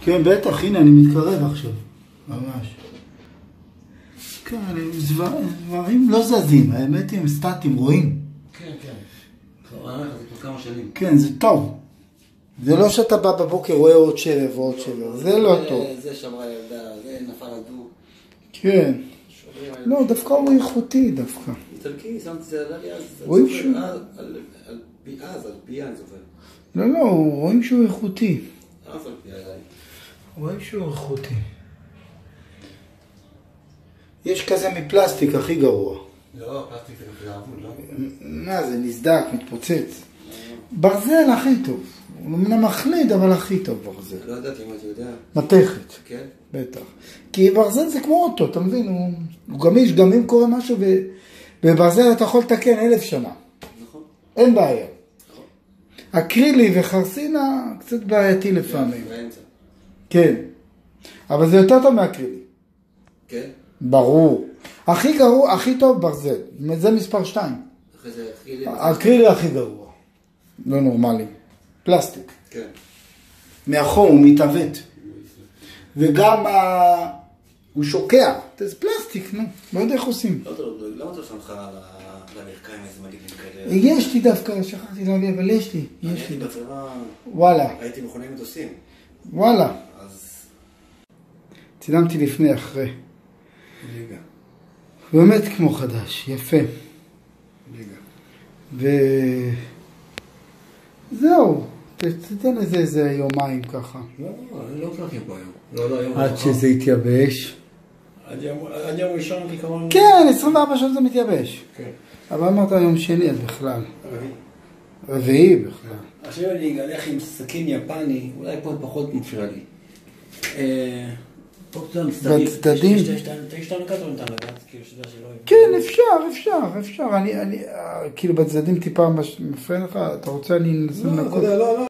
כן, בטח, הנה, אני מתקרב עכשיו. ממש. כן, דברים לא זזים, האמת היא, הם סטטיים, רואים. כן, כן. כבר היה כמה שנים. כן, זה טוב. זה לא שאתה בא בבוקר, רואה עוד שבר ועוד שבר, זה לא טוב. זה שמרה ילדה, זה נפל הדוק. כן. על- לא, דווקא הוא איכותי דווקא. איטלקי, שמתי את זה, אז. רואים שהוא- זוכר, על- על- על פי אז, על פי אני זוכר. לא, לא, רואים שהוא איכותי. אז על פי היה לי. רואים שהוא איכותי. יש כזה מפלסטיק, הכי גרוע. לא, פלסטיק זה אבוד, לא? מה זה, נסדק, מתפוצץ. ברזל הכי טוב. הוא אמנם מחליד, אבל הכי טוב ברזל. לא ידעתי אם אתה יודע. מתכת, כן? בטח. כי ברזל זה כמו אוטו, אתה מבין? הוא, הוא גמיש, גם אם קורה משהו, ו- בברזל אתה יכול לתקן אלף שנה. נכון. אין בעיה. אקרילי וחרסינה קצת בעייתי לפעמים. כן. אבל זה יותר טוב מאקרילי. כן? ברור. הכי גרוע, הכי טוב ברזל. זה מספר 2. אחרי זה הכי גרוע. לא נורמלי. פלסטיק. כן. מאחור הוא מתעוות. וגם ה... הוא שוקע. זה פלסטיק, נו. לא יודע איך עושים. למה אתה שם לך ל- לברכיים איזה מגנים כאלה? יש לי דווקא, שכחתי להביא, אבל יש לי. יש לי. וואלה. הייתי מכוני מטוסים. וואלה. צילמתי לפני, אחרי. ליגה. באמת כמו חדש, יפה. ליגה. ו... זהו, ת- תתן לזה איזה יומיים ככה. לא, לא, אני לא הולכים פה היום. לא, לא. עד שזה יתייבש. עד יום- ראשון כעיקרון... כן, 24 שעות זה מתייבש. כן. אבל אמרת יום שני אז בכלל. רביעי. רביעי בכלל. עכשיו אני אגלח עם סכין יפני, אולי פה פחות מפריע לי. פה קצת מצטדים. בצדדים? יש שאתה נגעת או ניתן לגעת? כאילו שלא... כן, אפשר, אפשר, אפשר. אני, אני, אה, כאילו בצדדים טיפה מפריע לך, אתה רוצה אני אנסה לא, אתה לנקות? יודע, לא, לא.